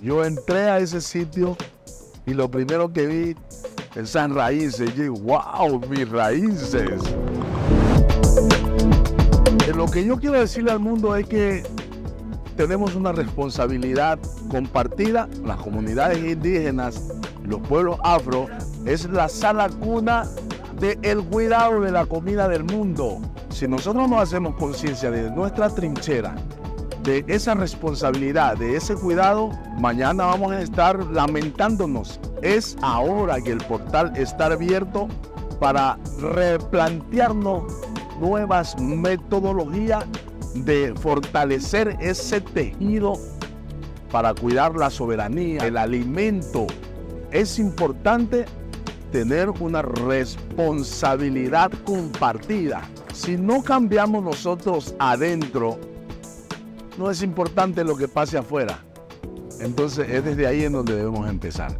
Yo entré a ese sitio y lo primero que vi esas raíces. Y wow, mis raíces. Lo que yo quiero decirle al mundo es que tenemos una responsabilidad compartida, las comunidades indígenas, los pueblos afro, es la sala cuna del cuidado de la comida del mundo. Si nosotros no hacemos conciencia de nuestra trinchera, de esa responsabilidad, de ese cuidado, mañana vamos a estar lamentándonos. Es ahora que el portal está abierto para replantearnos nuevas metodologías de fortalecer ese tejido para cuidar la soberanía, el alimento. Es importante tener una responsabilidad compartida. Si no cambiamos nosotros adentro, no es importante lo que pase afuera. Entonces es desde ahí en donde debemos empezar.